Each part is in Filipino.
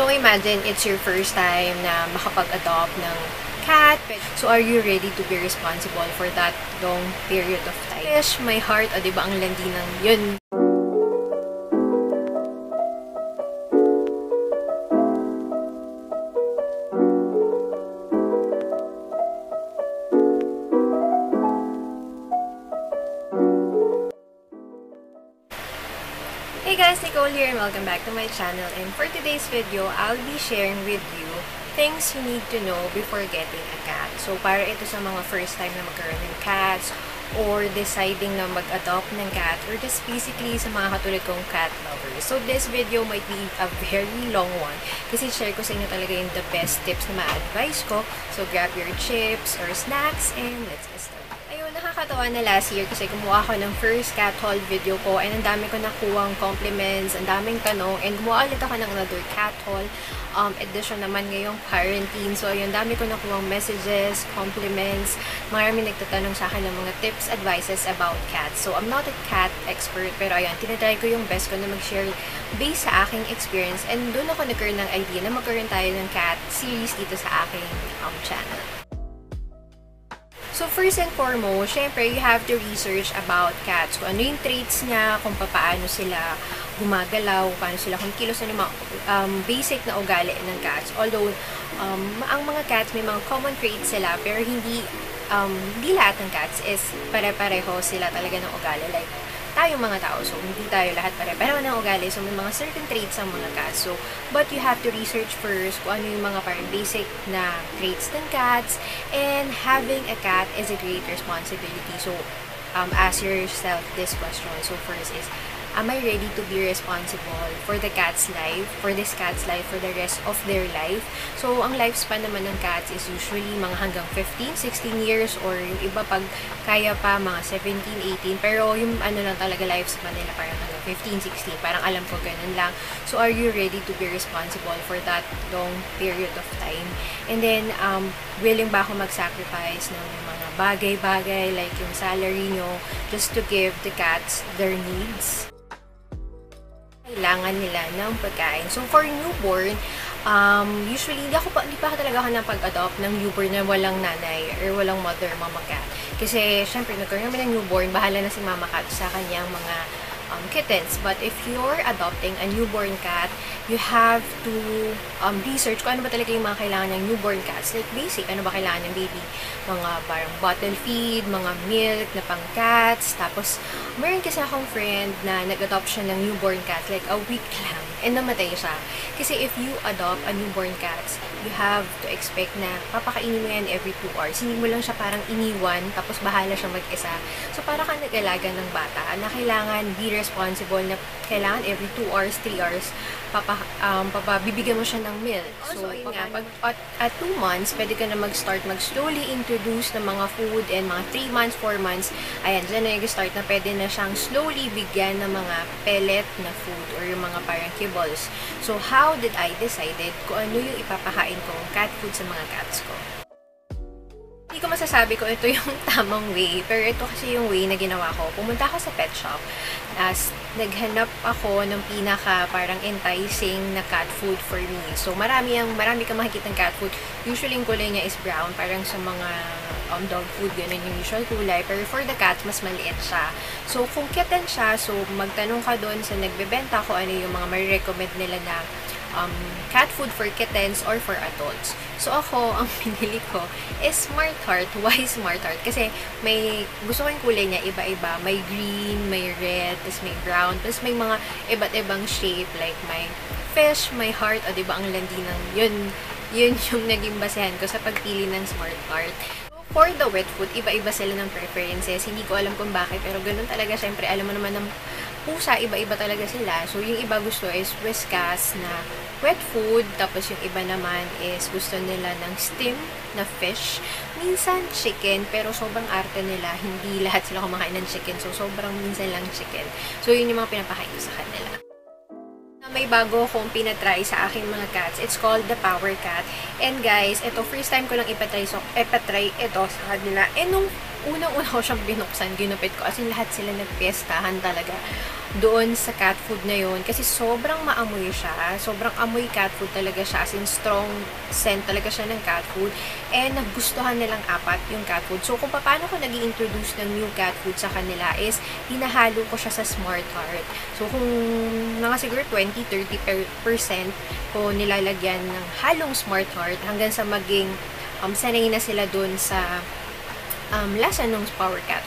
So, imagine it's your first time na makapag-adopt ng cat. So, are you ready to be responsible for that long period of time? Fish, my heart, o diba ang landi ng yun. Welcome back to my channel and for today's video, I'll be sharing with you things you need to know before getting a cat. So para ito sa mga first time na magkaroon ng cats or deciding na mag-adopt ng cat or just basically sa mga katulad kong cat lovers. So this video might be a very long one kasi share ko sa inyo talaga yung the best tips na ma-advise ko. So grab your chips or snacks and let's get started. Nakakatawa na last year kasi kumuha ako ng first cat haul video ko and ang dami ko nakuwang compliments, ang daming tanong and gumawa ulit ako ng another cat haul um, edition naman ngayong quarantine. So, ayun, dami ko nakuwang messages, compliments, marami nagtatanong sa akin ng mga tips, advices about cats. So, I'm not a cat expert pero ayun, tinatry ko yung best ko na mag-share based sa aking experience and doon ako nagkaroon ng idea na magkaroon tayo ng cat series dito sa aking um, channel. So, first and foremost, syempre, you have to research about cats. Kung ano yung traits niya, kung paano sila gumagalaw, paano sila kumikilos, ano yung mga um, basic na ugali ng cats. Although, um, ang mga cats, may mga common traits sila, pero hindi, um, hindi lahat ng cats is pare-pareho sila talaga ng ugali. Like, tayong mga tao. So, hindi tayo lahat pare-pareho ng ugali. So, may mga certain traits ang mga cats. So, but you have to research first kung ano yung mga parang basic na traits ng cats. And having a cat is a great responsibility. So, um, ask yourself this question. So, first is, am I ready to be responsible for the cat's life, for this cat's life, for the rest of their life? So, ang lifespan naman ng cats is usually mga hanggang 15, 16 years or yung iba pag kaya pa mga 17, 18. Pero yung ano lang talaga lifespan nila parang hanggang 15, 16. Parang alam ko ganun lang. So, are you ready to be responsible for that long period of time? And then, um, willing ba ako mag-sacrifice ng mga bagay-bagay like yung salary nyo just to give the cats their needs? Kailangan nila ng pagkain. So, for newborn, um, usually, hindi, ako pa, hindi pa talaga ako napag-adopt ng newborn na walang nanay or walang mother, mama cat. Kasi, syempre, nagkaroon naman ng newborn, bahala na si mama cat sa kanyang mga um, kittens. But if you're adopting a newborn cat, you have to um, research kung ano ba talaga yung mga kailangan ng newborn cats. Like basic, ano ba kailangan ng baby? Mga parang bottle feed, mga milk na pang cats. Tapos, meron kasi akong friend na nag-adopt siya ng newborn cat like a week lang. And namatay siya. Kasi if you adopt a newborn cats, you have to expect na papakainin mo yan every 2 hours. Hindi mo lang siya parang iniwan, tapos bahala siya mag-isa. So, para ka nag-alaga ng bata na kailangan be responsible na kailangan every 2 hours, 3 hours, papa, um, papa, bibigyan mo siya ng milk. So, so nga, pag, at, at 2 months, pwede ka na mag-start mag-slowly introduce ng mga food and mga 3 months, 4 months, ayan, dyan na nag-start na pwede na siyang slowly bigyan ng mga pellet na food or yung mga parang kibbles. So, how did I decided kung ano yung ipapakain ko cat food sa mga cats ko? Masasabi ko ito yung tamang way, pero ito kasi yung way na ginawa ko. Pumunta ako sa pet shop, as naghanap ako ng pinaka parang enticing na cat food for me. So, marami ang marami kang makikita ng cat food. Usually, yung kulay niya is brown, parang sa mga um, dog food, ganun yung usual kulay. Pero for the cats, mas maliit siya. So, kung kitten siya, so magtanong ka doon sa nagbebenta ko ano yung mga may-recommend nila na um, cat food for kittens or for adults. So ako, ang pinili ko is Smart Heart. Why Smart Heart? Kasi may, gusto ko yung kulay niya iba-iba. May green, may red, tapos may brown, tapos may mga iba't ibang shape like may fish, may heart, o diba ang landi ng yun, yun yung naging basehan ko sa pagpili ng Smart Heart. For the wet food, iba-iba sila ng preferences. Hindi ko alam kung bakit, pero ganun talaga. Siyempre, alam mo naman ng pusa, iba-iba talaga sila. So, yung iba gusto is Whiskas na wet food. Tapos, yung iba naman is gusto nila ng steam na fish. Minsan, chicken. Pero, sobrang arte nila. Hindi lahat sila kumakain ng chicken. So, sobrang minsan lang chicken. So, yun yung mga pinapakain sa kanila may bago akong pinatry sa aking mga cats. It's called the Power Cat. And guys, ito, first time ko lang ipatry, so, ipatry ito sa kanila. And nung unang-una ko siyang binuksan, ginupit ko. As in, lahat sila nagpiestahan talaga doon sa cat food na yun. Kasi sobrang maamoy siya. Sobrang amoy cat food talaga siya. As in, strong scent talaga siya ng cat food. And nagustuhan nilang apat yung cat food. So, kung paano ko nag introduce ng new cat food sa kanila is, hinahalo ko siya sa Smart Heart. So, kung mga siguro 20-30% ko nilalagyan ng halong Smart Heart hanggang sa maging um, sanay na sila doon sa um, lasa ng Power Cat.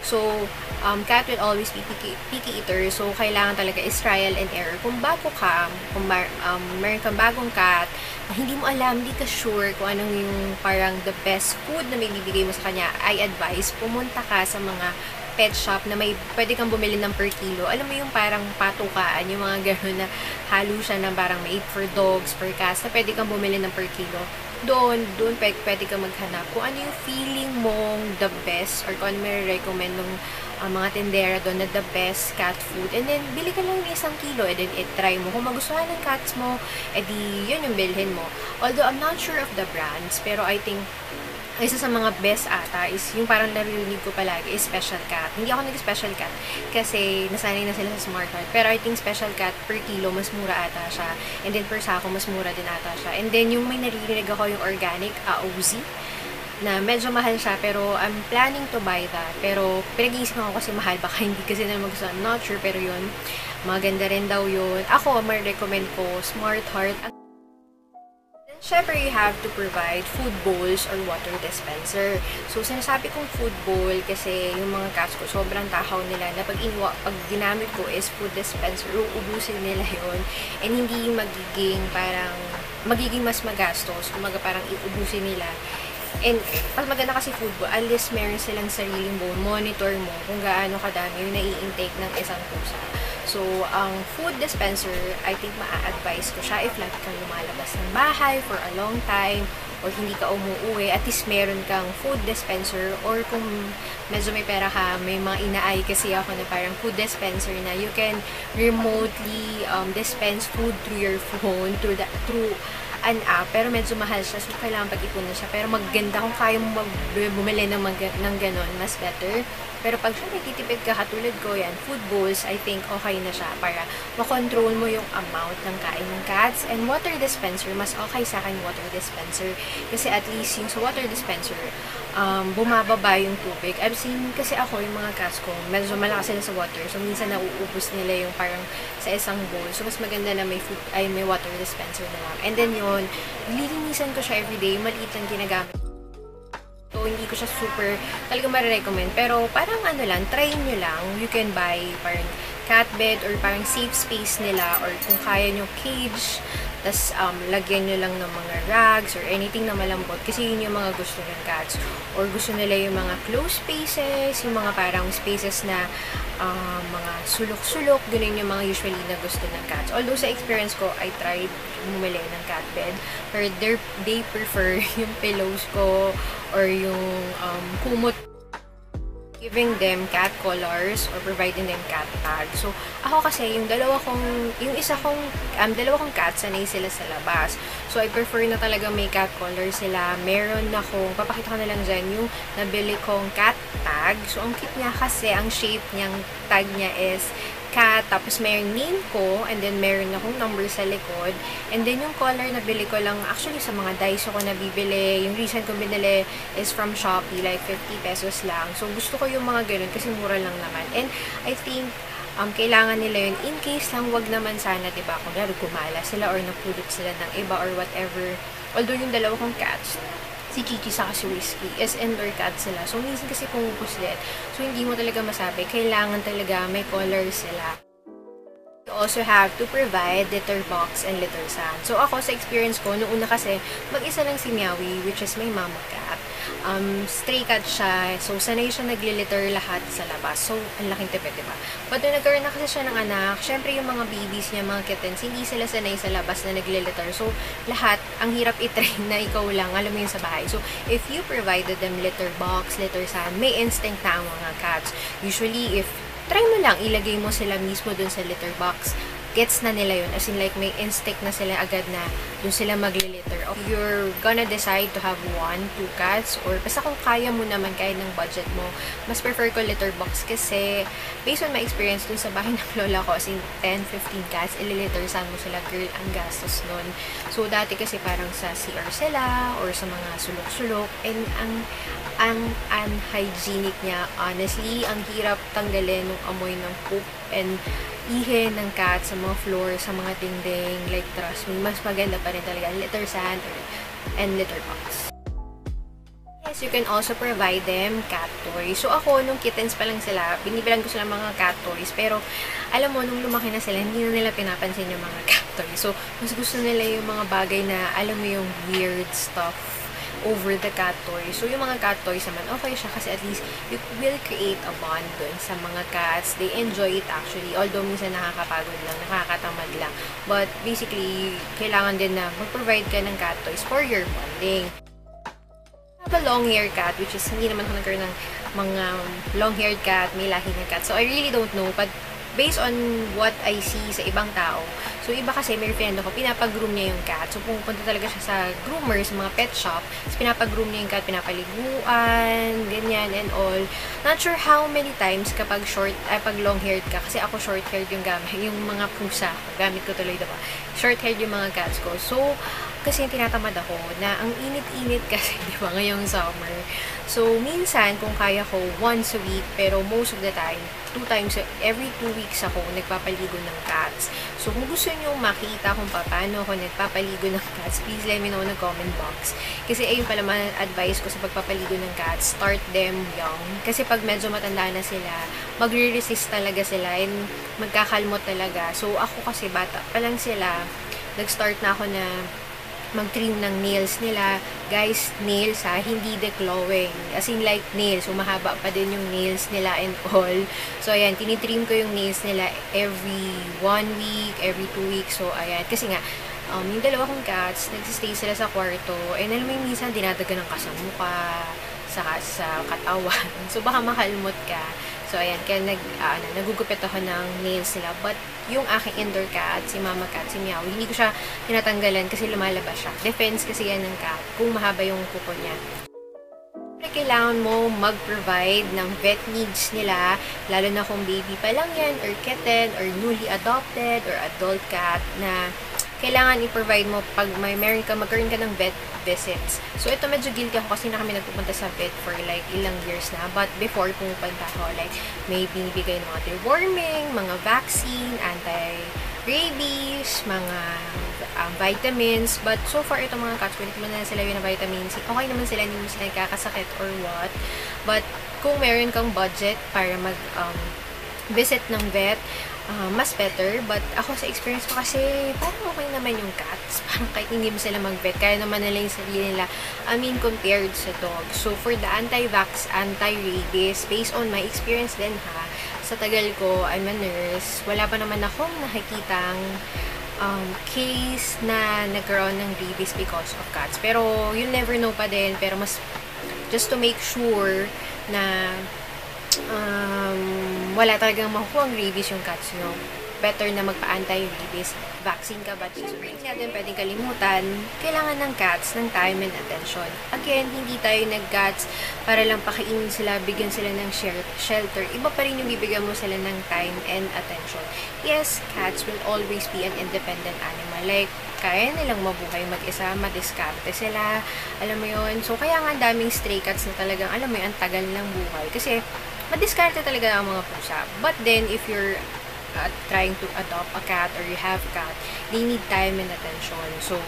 So, um, cat will always be picky, picky eater. So, kailangan talaga is trial and error. Kung bago ka, kung mar, um, meron kang bagong cat, hindi mo alam, hindi ka sure kung anong yung parang the best food na may bibigay mo sa kanya, I advise, pumunta ka sa mga pet shop na may pwede kang bumili ng per kilo. Alam mo yung parang patukaan, yung mga gano'n na halo siya na parang made for dogs, per cast, na pwede kang bumili ng per kilo doon, doon pwede, ka maghanap kung ano yung feeling mong the best or kung ano may recommend ng uh, mga tendera doon na the best cat food. And then, bili ka lang ng isang kilo and then it-try mo. Kung magustuhan ng cats mo, edi yun yung bilhin mo. Although, I'm not sure of the brands, pero I think isa sa mga best ata is yung parang naririnig ko palagi is Special Cat. Hindi ako nag-Special Cat kasi nasanay na sila sa Smart Heart. Pero I think Special Cat per kilo mas mura ata siya. And then per sako mas mura din ata siya. And then yung may naririnig ako yung organic AOZ na medyo mahal siya pero I'm planning to buy that. Pero pinag-iisip ako kasi mahal baka hindi kasi na magustuhan. Not sure pero yun. Maganda rin daw yun. Ako, ma-recommend ko Smart Heart. Siyempre, you have to provide food bowls or water dispenser. So, sinasabi kong food bowl kasi yung mga cats ko, sobrang tahaw nila na pag, inwa, pag ginamit ko is food dispenser, uubusin nila yon and hindi magiging parang, magiging mas magastos, kumaga parang iubusin nila. And, pag maganda kasi food bowl, at least meron silang sariling bowl, monitor mo kung gaano kadami yung nai-intake ng isang pusa. So, ang food dispenser, I think maa-advise ko siya if lagi kang lumalabas ng bahay for a long time or hindi ka umuuwi, at least meron kang food dispenser or kung medyo may pera ka, may mga inaay kasi ako na parang food dispenser na you can remotely um, dispense food through your phone, through, the, through an app, pero medyo mahal siya, so kailangan pag-ipunan siya. Pero maganda kung kaya mo bumili ng, mag ng ganon, mas better. Pero pag siya titipid ka, katulad ko yan, food bowls, I think okay na siya para makontrol mo yung amount ng kain ng cats. And water dispenser, mas okay sa akin water dispenser. Kasi at least yung sa water dispenser, um, bumababa yung tubig. I've seen kasi ako yung mga cats ko, medyo malakas sila sa water. So, minsan nauubos nila yung parang sa isang bowl. So, mas maganda na may food, ay may water dispenser na lang. And then yun, nililinisan ko siya everyday. Maliit lang ginagamit. So, hindi ko siya super talaga marirecommend. Pero, parang ano lang, try nyo lang. You can buy parang cat bed or parang safe space nila or kung kaya nyo cage tapos, um, lagyan nyo lang ng mga rags or anything na malambot. Kasi yun yung mga gusto ng cats. Or gusto nila yung mga closed spaces, yung mga parang spaces na um, mga sulok-sulok. Ganun yung mga usually na gusto ng cats. Although sa experience ko, I tried bumili ng cat bed. Pero they prefer yung pillows ko or yung um, kumot giving them cat collars or providing them cat tags. So, ako kasi, yung dalawa kong, yung isa kong, um, dalawa kong cat, sanay sila sa labas. So, I prefer na talaga may cat collar sila. Meron na akong, papakita ko na lang dyan, yung nabili kong cat tag. So, ang cute niya kasi, ang shape niyang tag niya is cat, tapos may name ko, and then meron akong number sa likod. And then yung color na bili ko lang, actually sa mga Daiso ko nabibili, yung recent ko binili is from Shopee, like 50 pesos lang. So gusto ko yung mga ganun kasi mura lang naman. And I think um, kailangan nila yun. In case lang, wag naman sana, di ba, kung gumala sila or napulot sila ng iba or whatever. Although yung dalawa kong cats, si Kiki sa si Whiskey is indoor cat sila. So, minsan kasi pumupuslit. So, hindi mo talaga masabi. Kailangan talaga may color sila. Also have to provide litter box and litter sand. So, ako sa experience ko, noong una kasi, mag-isa lang si Meowie, which is my mama cat um, stray cat siya. So, sanay siya naglilitter lahat sa labas. So, ang laking tipid, diba? But nung nagkaroon na kasi siya ng anak, syempre yung mga babies niya, mga kittens, hindi sila sanay sa labas na naglilitter. So, lahat, ang hirap i-train na ikaw lang, alam mo yun sa bahay. So, if you provided them litter box, litter sand, may instinct na ang mga cats. Usually, if try mo lang, ilagay mo sila mismo dun sa litter box gets na nila yun. As in, like, may instinct na sila agad na doon sila maglilitter. Or you're gonna decide to have one, two cats, or basta kung kaya mo naman, kaya ng budget mo, mas prefer ko litter box kasi based on my experience dun sa bahay ng lola ko, as in 10, 15 cats, ililitter saan mo sila, girl, ang gastos nun. So, dati kasi parang sa CR sila, or sa mga sulok-sulok, and ang ang unhygienic niya. Honestly, ang hirap tanggalin ng amoy ng poop and ihe ng cat sa mga floor, sa mga dingding. Like, trust me, mas maganda pa rin talaga litter sand or, and litter box. Yes, you can also provide them cat toys. So, ako, nung kittens pa lang sila, binibilang ko sila mga cat toys. Pero, alam mo, nung lumaki na sila, hindi na nila pinapansin yung mga cat toys. So, mas gusto nila yung mga bagay na, alam mo yung weird stuff over the cat toys. So, yung mga cat toys naman, okay siya kasi at least you will create a bond dun sa mga cats. They enjoy it actually. Although, minsan nakakapagod lang, nakakatamad lang. But, basically, kailangan din na mag-provide ka ng cat toys for your bonding. I have a long-haired cat, which is hindi naman ako nagkaroon ng mga long-haired cat, may lahi ng cat. So, I really don't know. But, based on what I see sa ibang tao, so iba kasi may friend ako, pinapag-groom niya yung cat. So pumupunta talaga siya sa groomer, sa mga pet shop, tapos pinapag-groom niya yung cat, pinapaliguan, ganyan and all. Not sure how many times kapag short, ay pag long-haired ka, kasi ako short-haired yung gamit, yung mga pusa, gamit ko tuloy diba? Short-haired yung mga cats ko. So, kasi tinatamad ako na ang init-init kasi, di ba, ngayong summer. So, minsan, kung kaya ko, once a week, pero most of the time, two times, every two weeks ako nagpapaligo ng cats. So, kung gusto nyo makita kung paano ako nagpapaligo ng cats, please let me know in the comment box. Kasi ayun pala man advice ko sa pagpapaligo ng cats, start them young. Kasi pag medyo matanda na sila, magre-resist talaga sila and magkakalmot talaga. So, ako kasi bata pa lang sila, nag-start na ako na mag-trim ng nails nila. Guys, nails ha, hindi declawing. As in like nails, so mahaba pa din yung nails nila and all. So ayan, tinitrim ko yung nails nila every one week, every two weeks. So ayan, kasi nga, um, yung dalawa kong cats, nagsistay sila sa kwarto. And alam mo yung minsan, dinadagan ng kasamuka, sa, sa katawan. So baka makalmot ka. So, ayan, kaya nag, uh, ano, nagugupit ako ng nails nila. But, yung aking indoor cat, si mama cat, si Meow, hindi ko siya tinatanggalan kasi lumalabas siya. Defense kasi yan ng cat kung mahaba yung kuko niya. Kailangan mo mag-provide ng vet needs nila, lalo na kung baby pa lang yan, or kitten, or newly adopted, or adult cat, na kailangan i-provide mo pag may meron ka, magkaroon ka ng vet visits. So, ito medyo guilty ako kasi na kami nagpupunta sa vet for like ilang years na. But before pumupunta ako, like may binibigay ng mga deworming, mga vaccine, anti-rabies, mga um, vitamins. But so far, itong mga cats, naman na sila yun na vitamins. Okay naman sila, hindi mo sila nagkakasakit or what. But kung meron kang budget para mag um, visit ng vet, uh, mas better. But ako sa experience ko kasi, parang okay naman yung cats. Parang kahit hindi mo sila mag-vet, kaya naman nila yung sarili nila. I mean, compared sa dogs. So, for the anti-vax, anti-rabies, based on my experience din ha, sa tagal ko, I'm a nurse, wala pa naman akong nakikitang um, case na nagkaroon ng rabies because of cats. Pero, you never know pa din. Pero mas, just to make sure na um, wala talagang makukuha ang rabies yung cats nyo, better na magpa-anti-rabies vaccine ka. But so, hindi natin pwedeng kalimutan, kailangan ng cats ng time and attention. Again, hindi tayo nag-cats para lang pakainin sila, bigyan sila ng shelter. Iba pa rin yung bibigyan mo sila ng time and attention. Yes, cats will always be an independent animal. Like, kaya nilang mabuhay mag-isa, madiskarte sila, alam mo yon So, kaya nga daming stray cats na talagang, alam mo yun, ang tagal ng buhay. Kasi, madiskarte talaga ang mga pusa. But then, if you're uh, trying to adopt a cat or you have a cat, they need time and attention. So,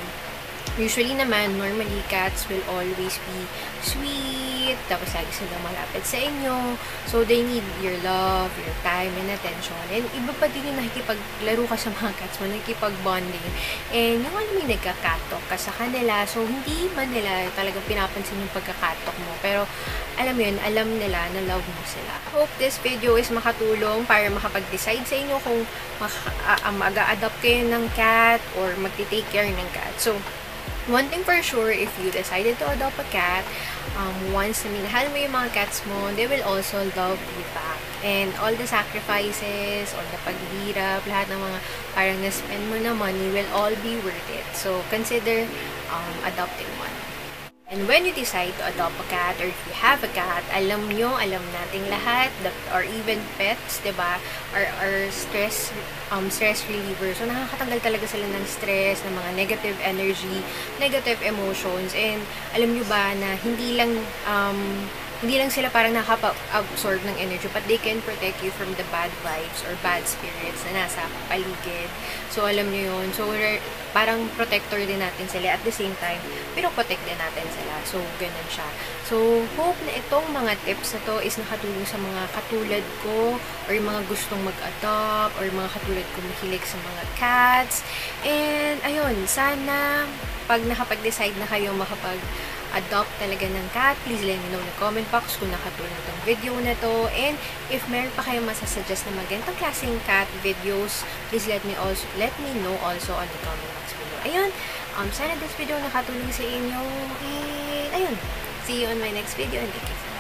usually naman, normally cats will always be sweet, tapos lagi silang malapit sa inyo. So, they need your love, your time, and attention. And iba pa din yung nakikipaglaro ka sa mga cats mo, nakikipag-bonding. And yung alam mo yung nagkakatok ka sa kanila, so hindi man nila talagang pinapansin yung pagkakatok mo. Pero, alam yun, alam nila na love mo sila. Hope this video is makatulong para makapag-decide sa inyo kung maka- uh, mag-a-adopt kayo ng cat or magti-take care ng cat. So, one thing for sure, if you decided to adopt a cat, um, once na minahal mo yung mga cats mo, they will also love you back. And all the sacrifices, all the paghirap, lahat ng mga parang na-spend mo na money will all be worth it. So, consider um, adopting one. And when you decide to adopt a cat or if you have a cat, alam nyo, alam nating lahat, that, or even pets, 'di ba are, are stress, um, stress reliever. So, nakakatanggal talaga sila ng stress, ng mga negative energy, negative emotions. And alam nyo ba na hindi lang, um, hindi lang sila parang nakapa-absorb ng energy, but they can protect you from the bad vibes or bad spirits na nasa paligid. So, alam nyo yun. So, we're, parang protector din natin sila at the same time, pero protect din natin sila. So, ganun siya. So, hope na itong mga tips na to is nakatulong sa mga katulad ko or mga gustong mag-adopt or mga katulad ko mahilig sa mga cats. And, ayun, sana pag nakapag-decide na kayo makapag adopt talaga ng cat, please let me know in the comment box kung nakatulong itong video na to. And if meron pa kayong masasuggest na magandang klaseng cat videos, please let me also let me know also on the comment box below. Ayun, um, sana this video nakatulong sa inyo. And ayun, see you on my next video and thank you